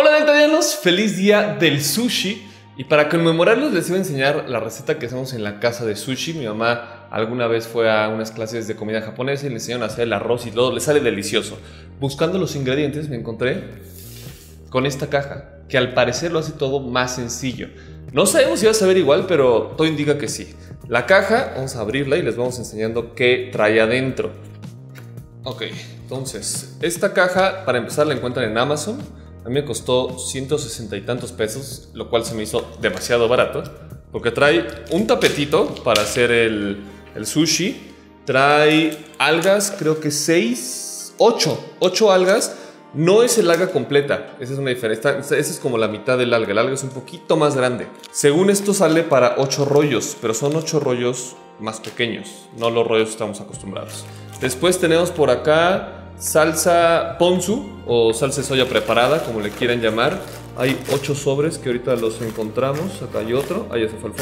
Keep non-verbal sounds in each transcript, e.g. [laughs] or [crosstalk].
Hola deltadianos, feliz día del sushi. Y para conmemorarlos les iba a enseñar la receta que hacemos en la casa de sushi. Mi mamá alguna vez fue a unas clases de comida japonesa y le enseñaron a hacer el arroz y todo, le sale delicioso. Buscando los ingredientes me encontré con esta caja, que al parecer lo hace todo más sencillo. No sabemos si va a saber igual, pero todo indica que sí. La caja, vamos a abrirla y les vamos enseñando qué trae adentro. Ok, entonces, esta caja para empezar la encuentran en Amazon. A mí me costó 160 y tantos pesos, lo cual se me hizo demasiado barato. Porque trae un tapetito para hacer el, sushi. Trae algas, creo que 6, 8, 8 algas. No es el alga completa, esa es una diferencia. Esa es como la mitad del alga. El alga es un poquito más grande. Según esto sale para 8 rollos, pero son 8 rollos más pequeños, no los rollos que estamos acostumbrados. Después tenemos por acá salsa ponzu o salsa de soya preparada, como le quieran llamar. Hay 8 sobres que ahorita los encontramos. Acá hay otro, ahí se fue al.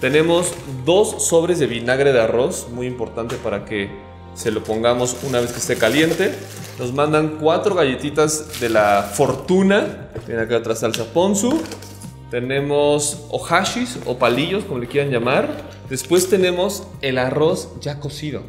Tenemos dos sobres de vinagre de arroz, muy importante para que se lo pongamos una vez que esté caliente. Nos mandan cuatro galletitas de la fortuna. Tiene acá otra salsa ponzu. Tenemos ohashis o palillos, como le quieran llamar. Después tenemos el arroz ya cocido.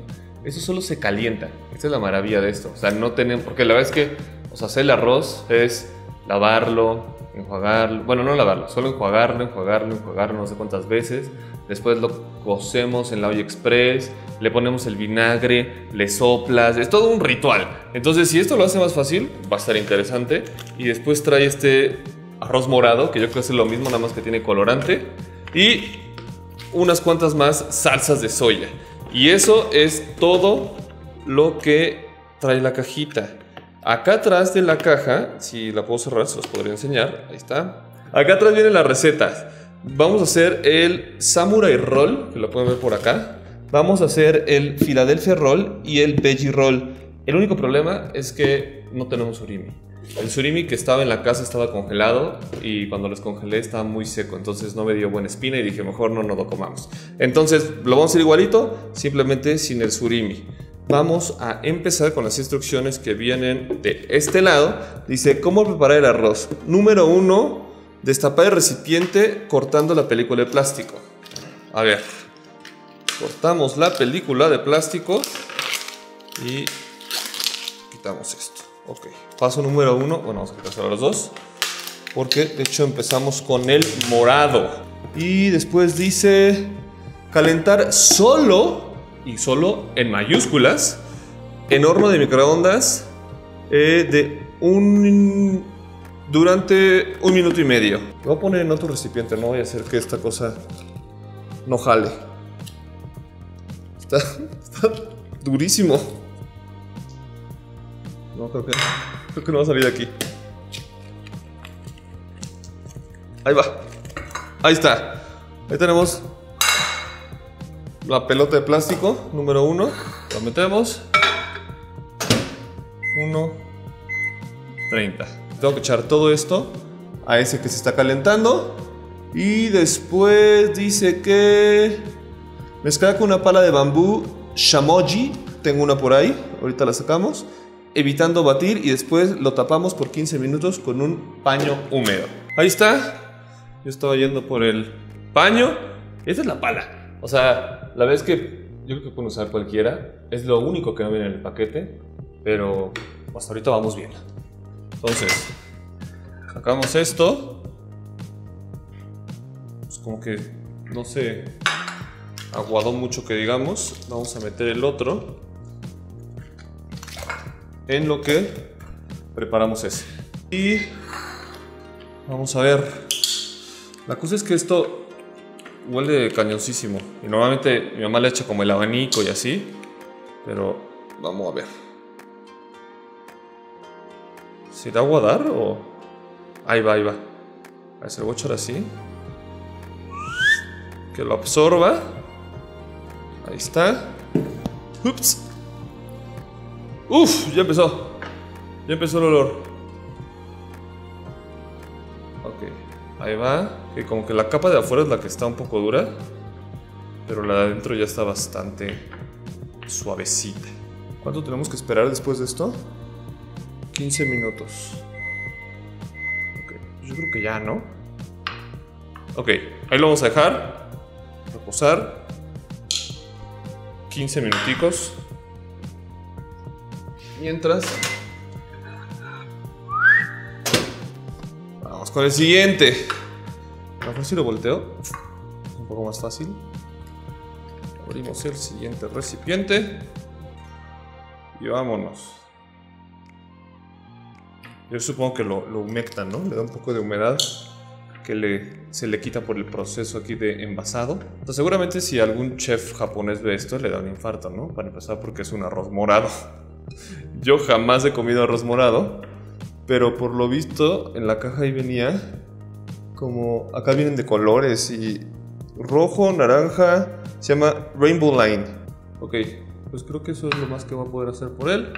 Eso solo se calienta. Esta es la maravilla de esto. O sea, no tenemos. Porque la verdad es que, o sea, hacer el arroz es lavarlo, enjuagarlo. Bueno, no lavarlo, solo enjuagarlo, enjuagarlo, enjuagarlo no sé cuántas veces. Después lo cocemos en la olla express, le ponemos el vinagre, le soplas. Es todo un ritual. Entonces, si esto lo hace más fácil, va a estar interesante. Y después trae este arroz morado, que yo creo que es lo mismo, nada más que tiene colorante. Y unas cuantas más salsas de soya. Y eso es todo lo que trae la cajita. Acá atrás de la caja, si la puedo cerrar, se los podría enseñar. Ahí está. Acá atrás vienen las recetas. Vamos a hacer el Samurai Roll, que lo pueden ver por acá. Vamos a hacer el Philadelphia Roll y el Veggie Roll. El único problema es que no tenemos surimi. El surimi que estaba en la casa estaba congelado y cuando lo descongelé estaba muy seco, entonces no me dio buena espina y dije mejor no nos lo comamos. Entonces lo vamos a hacer igualito, simplemente sin el surimi. Vamos a empezar con las instrucciones que vienen de este lado. Dice cómo preparar el arroz. Número uno, destapar el recipiente cortando la película de plástico. A ver, cortamos la película de plástico y quitamos esto. Ok, paso número uno, bueno, vamos a quitar los dos, porque de hecho empezamos con el morado. Y después dice calentar solo, y solo en mayúsculas, en horno de microondas eh, de un durante un minuto y medio. Lo voy a poner en otro recipiente, no voy a hacer que esta cosa no jale. Está, está durísimo. No, creo que, creo que no va a salir de aquí. Ahí va. Ahí está. Ahí tenemos la pelota de plástico número uno. Lo metemos. 1. 30. Tengo que echar todo esto a ese que se está calentando. Y después dice que mezclar con una pala de bambú shamoji. Tengo una por ahí. Ahorita la sacamos evitando batir y después lo tapamos por 15 minutos con un paño húmedo. Ahí está. Yo estaba yendo por el paño. Esta es la pala. O sea, la vez que yo creo que pueden usar cualquiera. Es lo único que no viene en el paquete. Pero hasta ahorita vamos bien. Entonces, sacamos esto. Es como que no se aguadó mucho que digamos. Vamos a meter el otro en lo que preparamos ese. Y vamos a ver. La cosa es que esto huele cañoncísimo. Y normalmente mi mamá le echa como el abanico y así. Pero vamos a ver. ¿Se da a o...? Ahí va, ahí va. A ver, se lo voy así. Que lo absorba. Ahí está. Ups. Uf, ya empezó. Ya empezó el olor. Ok, ahí va. Que como que la capa de afuera es la que está un poco dura. Pero la de adentro ya está bastante suavecita. ¿Cuánto tenemos que esperar después de esto? 15 minutos. Yo creo que ya, ¿no? Ok, ahí lo vamos a dejar. Reposar. 15 minuticos. Mientras... con el siguiente. A ver si lo volteo. Un poco más fácil. Abrimos el siguiente recipiente. Y vámonos. Yo supongo que lo, lo humectan, ¿no? Le da un poco de humedad que le, se le quita por el proceso aquí de envasado. Seguramente si algún chef japonés ve esto, le da un infarto, ¿no? Para empezar, porque es un arroz morado. [laughs] Yo jamás he comido arroz morado, pero por lo visto en la caja ahí venía como... Acá vienen de colores y rojo, naranja, se llama Rainbow Line. Ok, pues creo que eso es lo más que voy a poder hacer por él.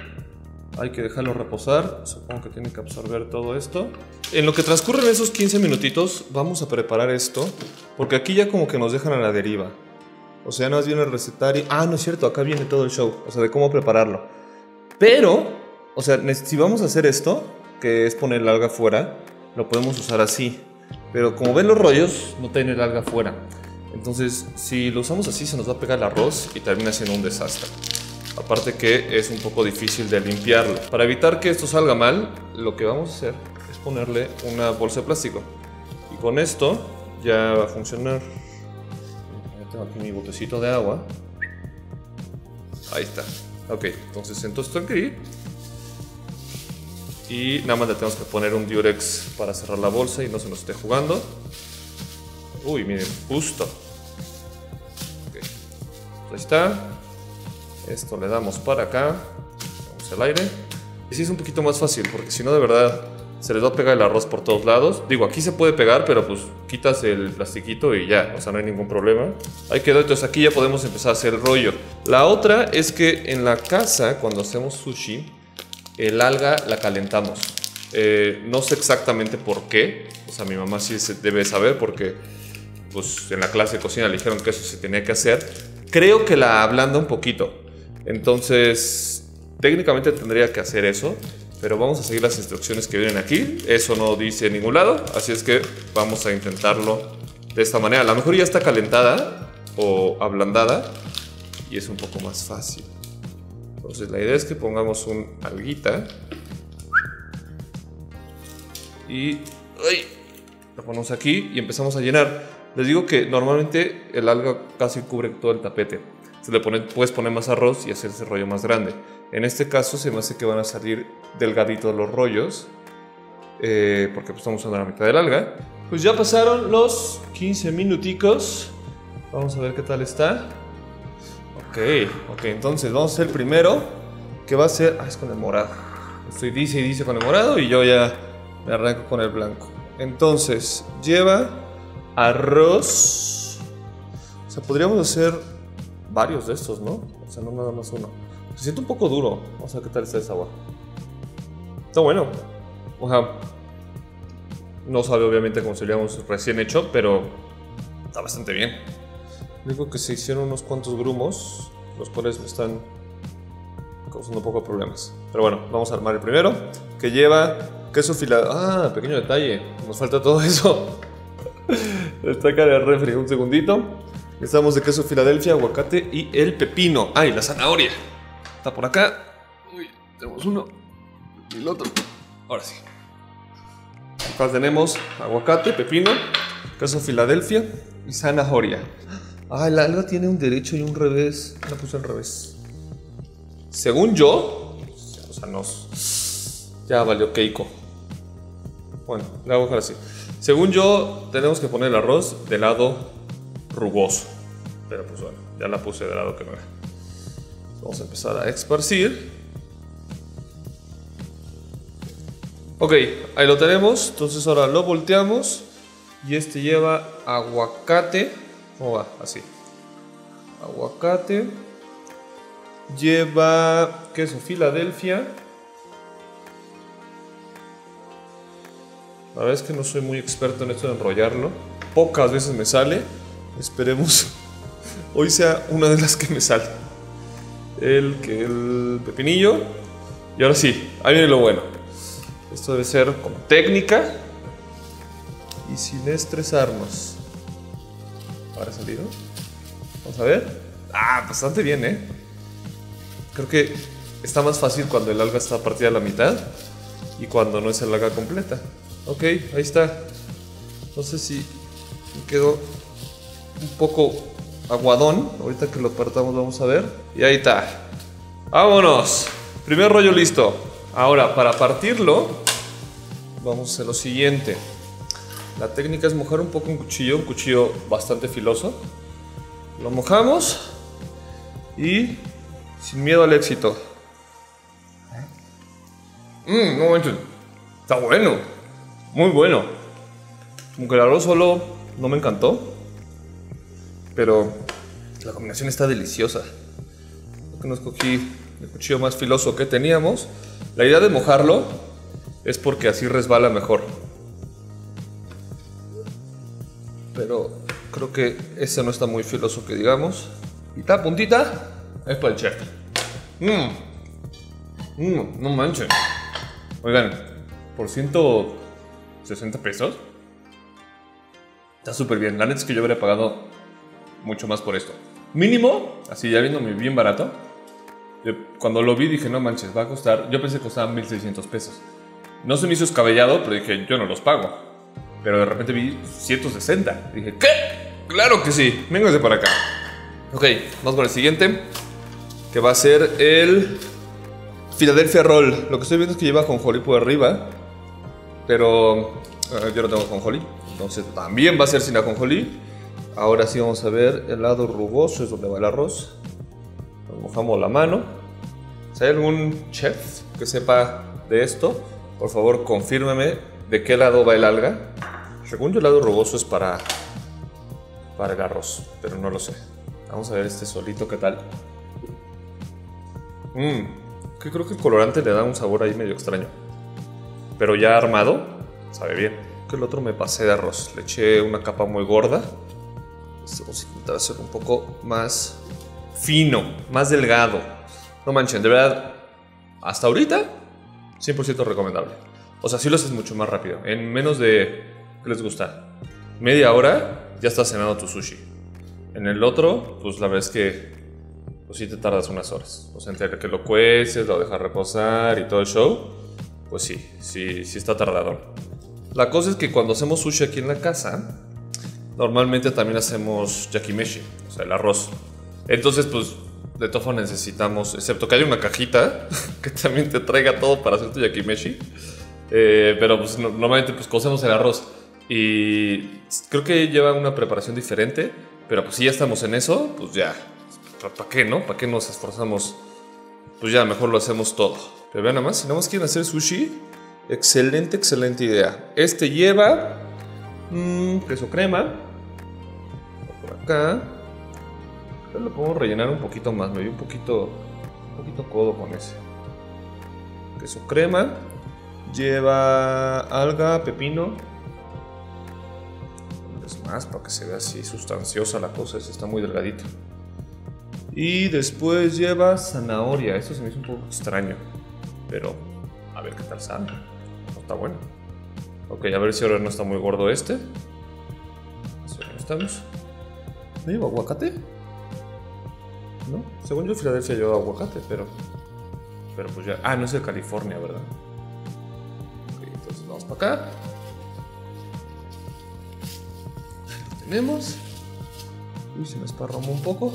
Hay que dejarlo reposar, supongo que tiene que absorber todo esto. En lo que transcurren esos 15 minutitos, vamos a preparar esto, porque aquí ya como que nos dejan a la deriva. O sea, no más viene el recetario. Ah, no es cierto, acá viene todo el show, o sea, de cómo prepararlo. Pero, o sea, si vamos a hacer esto, que es poner la alga fuera, lo podemos usar así. Pero como ven los rollos, no tiene la alga fuera. Entonces, si lo usamos así, se nos va a pegar el arroz y termina siendo un desastre. Aparte que es un poco difícil de limpiarlo. Para evitar que esto salga mal, lo que vamos a hacer es ponerle una bolsa de plástico. Y con esto ya va a funcionar. tengo aquí mi botecito de agua. Ahí está. Ok, entonces entonces esto aquí. Y nada más le tenemos que poner un diurex para cerrar la bolsa y no se nos esté jugando. Uy, miren, justo. Ok, ahí está. Esto le damos para acá. Vamos el aire. Y es un poquito más fácil, porque si no, de verdad, se les va a pegar el arroz por todos lados. Digo, aquí se puede pegar, pero pues quitas el plastiquito y ya, o sea, no hay ningún problema. Ahí quedó, entonces aquí ya podemos empezar a hacer el rollo. La otra es que en la casa, cuando hacemos sushi, el alga la calentamos. Eh, no sé exactamente por qué, o sea, mi mamá sí se debe saber porque pues en la clase de cocina le dijeron que eso se tenía que hacer. Creo que la ablanda un poquito. Entonces, técnicamente tendría que hacer eso, pero vamos a seguir las instrucciones que vienen aquí. Eso no dice en ningún lado, así es que vamos a intentarlo de esta manera. A lo mejor ya está calentada o ablandada y es un poco más fácil. Entonces la idea es que pongamos un alguita y ¡ay! lo ponemos aquí y empezamos a llenar. Les digo que normalmente el alga casi cubre todo el tapete le puedes poner más arroz y hacer ese rollo más grande. En este caso se me hace que van a salir delgaditos los rollos, eh, porque pues, estamos usando la mitad del alga. Pues ya pasaron los 15 minuticos. Vamos a ver qué tal está. Ok, ok, entonces vamos a hacer el primero, que va a ser... Ah, es con el morado. Estoy dice y dice con el morado y yo ya me arranco con el blanco. Entonces, lleva arroz. O sea, podríamos hacer varios de estos, ¿no? O sea, no nada más uno. Se siente un poco duro. Vamos a ver qué tal está esa agua. Está bueno. O sea, no sabe obviamente como si lo habíamos recién hecho, pero está bastante bien. Digo que se hicieron unos cuantos grumos, los cuales me están causando un poco problemas. Pero bueno, vamos a armar el primero, que lleva queso filado. Ah, pequeño detalle, nos falta todo eso. [laughs] Está acá el refri, un segundito. Estamos de queso Filadelfia, aguacate y el pepino. Ah, y la zanahoria. Está por acá. Uy, tenemos uno y el otro. Ahora sí. Acá tenemos aguacate, pepino, queso Filadelfia y zanahoria. Ah, el alga tiene un derecho y un revés. La puse al revés. Según yo, o sea, nos. Ya valió Keiko. Bueno, le hago así. Según yo, tenemos que poner el arroz de lado rugoso. Pero pues bueno, ya la puse de lado que no era. Vamos a empezar a esparcir. Ok, ahí lo tenemos. Entonces ahora lo volteamos. Y este lleva aguacate. ¿Cómo va? Así. Aguacate. Lleva queso Filadelfia. La verdad es que no soy muy experto en esto de enrollarlo. Pocas veces me sale. Esperemos [laughs] hoy sea una de las que me sale. El que el pepinillo. Y ahora sí, ahí viene lo bueno. Esto debe ser como técnica. y sin estresarnos. ¿Habrá salido? Vamos a ver. Ah, bastante bien, ¿eh? Creo que está más fácil cuando el alga está partida a la mitad y cuando no es el alga completa. Ok, ahí está. No sé si quedó un poco aguadón. Ahorita que lo partamos vamos a ver. Y ahí está. ¡Vámonos! Primer rollo listo. Ahora, para partirlo, vamos a hacer lo siguiente. La técnica es mojar un poco un cuchillo, un cuchillo bastante filoso. Lo mojamos y sin miedo al éxito. Mmm, no manches. Está bueno. Muy bueno. Como que el arroz solo no me encantó. Pero la combinación está deliciosa. Creo que no escogí el cuchillo más filoso que teníamos. La idea de mojarlo es porque así resbala mejor. Creo que ese no está muy filoso que digamos. Y la puntita es para el chef. Mmm. Mmm, no manches. Oigan, por 160 pesos. Está súper bien. La neta es que yo habría pagado mucho más por esto. Mínimo, así ya viéndome bien barato. Cuando lo vi dije, no manches, va a costar. Yo pensé que costaba 1600 pesos. No se me hizo escabellado, pero dije, yo no los pago. Pero de repente vi 160. Dije, ¿qué? Claro que sí. Véngase para acá. Ok, vamos con el siguiente. Que va a ser el Philadelphia Roll. Lo que estoy viendo es que lleva Holly por arriba. Pero eh, yo no tengo Holly. Entonces también va a ser sin ajonjolí. Ahora sí vamos a ver el lado rugoso, es donde va el arroz. Mojamos la mano. Si hay algún chef que sepa de esto, por favor confírmeme de qué lado va el alga. Según yo el lado rugoso es para, para el arroz, pero no lo sé. Vamos a ver este solito qué tal. Mmm, que creo que el colorante le da un sabor ahí medio extraño. Pero ya armado, sabe bien. Que el otro me pasé de arroz. Le eché una capa muy gorda. Vamos a intentar hacer un poco más fino, más delgado. No manchen, de verdad, hasta ahorita, 100% recomendable. O sea, si lo haces mucho más rápido. En menos de, ¿qué les gusta? Media hora ya estás cenando tu sushi. En el otro, pues la verdad es que, pues sí te tardas unas horas. O sea, entre que lo cueces, lo dejas reposar y todo el show, pues sí, sí, sí está tardado. La cosa es que cuando hacemos sushi aquí en la casa, normalmente también hacemos yakimeshi, o sea, el arroz. Entonces, pues, de tofu necesitamos, excepto que haya una cajita [laughs] que también te traiga todo para hacer tu yakimeshi. Eh, pero pues normalmente pues cocemos el arroz y creo que lleva una preparación diferente, pero pues si ya estamos en eso, pues ya, ¿para qué no? ¿Para qué nos esforzamos? Pues ya, mejor lo hacemos todo. Pero vean nada más, si nada más quieren hacer sushi, excelente, excelente idea. Este lleva mmm, queso crema, por acá. lo podemos rellenar un poquito más, me vi un poquito, un poquito codo con ese. Queso crema, lleva alga, pepino. Es más, para que se vea así sustanciosa la cosa, está muy delgadito. Y después lleva zanahoria, eso se me hizo un poco extraño, pero a ver qué tal sale. No está bueno. Ok, a ver si ahora no está muy gordo este. Así estamos. ¿No lleva aguacate? No, según yo Filadelfia lleva aguacate, pero. Pero pues ya. Ah, no es de California, ¿verdad? Ok, entonces vamos para acá. Tenemos. Uy, se me esparramó un poco.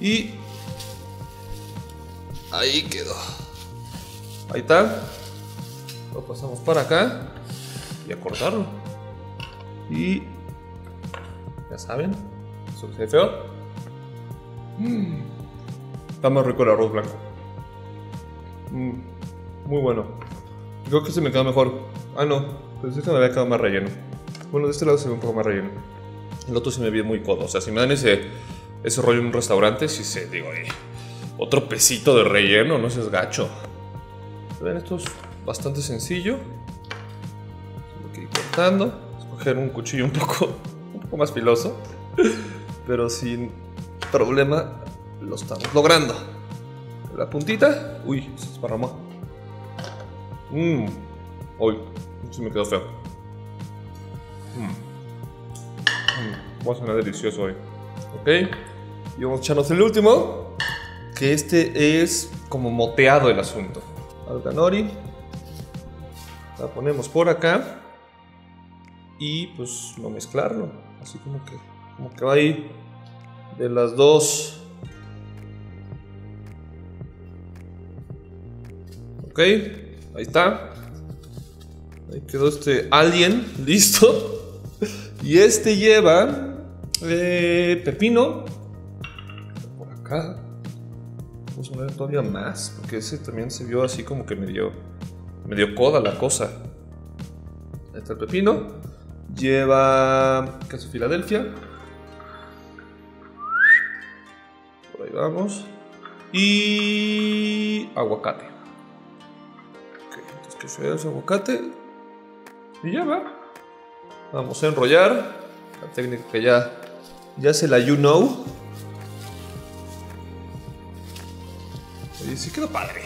Y. Ahí quedó. Ahí está. Lo pasamos para acá. Y a cortarlo. Y. Ya saben. Que ve feo. Mm. Está más rico el arroz blanco. Mm. Muy bueno. Creo que se me queda mejor. Ah, no. Pues este me había quedado más relleno. Bueno, de este lado se ve un poco más relleno. El otro se me ve muy codo. O sea, si me dan ese, ese rollo en un restaurante, si se digo, eh, otro pesito de relleno, no seas gacho. Ven, esto es bastante sencillo. Tengo que ir cortando. Escoger un cuchillo un poco, [laughs] un poco más filoso. Pero sin problema lo estamos logrando. La puntita. Uy, se esparramó. Mmm. Uy, se me quedó feo. Mm. Va a sonar delicioso hoy. Ok. Y vamos a echarnos el último. Que este es como moteado el asunto. Alga nori. La ponemos por acá. Y pues lo mezclarlo. Así como que, como que va ahí de las dos. Ok, ahí está. Ahí quedó este alien [laughs] listo. Y este lleva eh, pepino. Por acá. Vamos a poner todavía más. Porque ese también se vio así como que medio, medio coda la cosa. Ahí está el pepino. Lleva queso Filadelfia. Por ahí vamos. Y aguacate. Ok, entonces que sea ese aguacate. Y ya va. Vamos a enrollar. La técnica que ya, ya se la you know. Oye, sí quedó padre.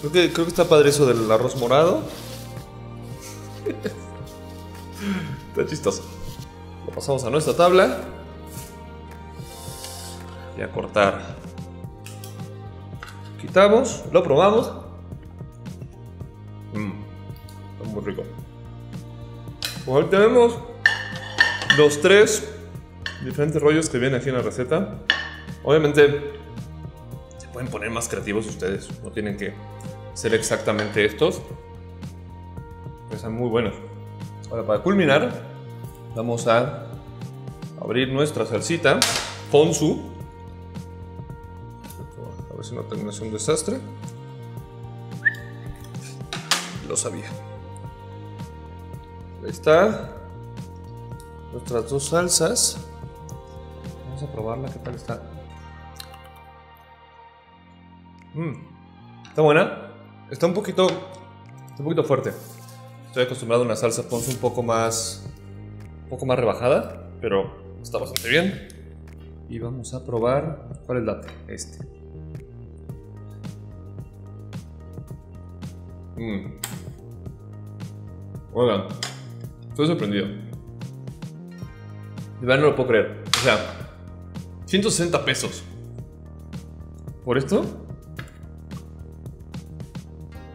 Creo que, creo que está padre eso del arroz morado. [laughs] Está chistoso. Lo pasamos a nuestra tabla. Y a cortar. Quitamos, lo probamos. Pues ahí tenemos los tres diferentes rollos que vienen aquí en la receta. Obviamente se pueden poner más creativos ustedes. No tienen que ser exactamente estos. Están muy buenos. Ahora para culminar, vamos a abrir nuestra salsita Fonsu. A ver si no termina un desastre. Lo sabía. Ahí está. Nuestras dos salsas. Vamos a probarla, ¿qué tal está? Mm, ¿Está buena? Está un poquito. Un poquito fuerte. Estoy acostumbrado a una salsa ponce un poco más. Un poco más rebajada, pero está bastante bien. Y vamos a probar. ¿Cuál es la? Este. Mmm. Oigan, estoy sorprendido. De verdad no lo puedo creer. O sea, 160 pesos. ¿Por esto?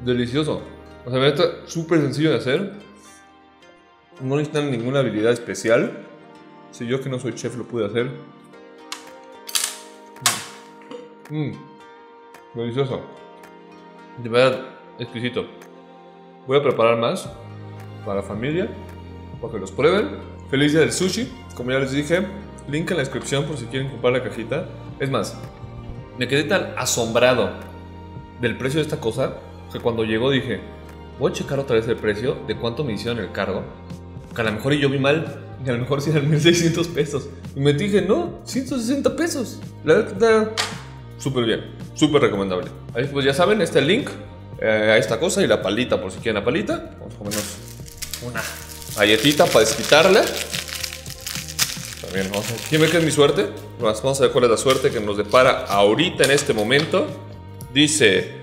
Delicioso. O sea, está súper sencillo de hacer. No necesitan ninguna habilidad especial. Si yo que no soy chef lo pude hacer. Mmm. Delicioso. De verdad, exquisito. Voy a preparar más para la familia. Para que los prueben. Feliz día del sushi. Como ya les dije, link en la descripción por si quieren comprar la cajita. Es más, me quedé tan asombrado del precio de esta cosa que cuando llegó dije, voy a checar otra vez el precio de cuánto me hicieron el cargo. Que a lo mejor yo vi mal, y a lo mejor sí eran [laughs] 1600 pesos. Y me dije, no, 160 pesos. La verdad súper bien, súper recomendable. Ahí pues ya saben, este link eh, a esta cosa y la palita, por si quieren la palita. Vamos a comernos una galletita para desquitarla. También vamos a ver. ¿Quién ve que es mi suerte? Vamos a ver cuál es la suerte que nos depara ahorita en este momento. Dice,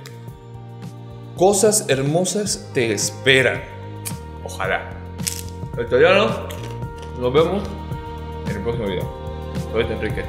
cosas hermosas te esperan. Ojalá. El italiano, nos vemos en el próximo video. Soy Enrique.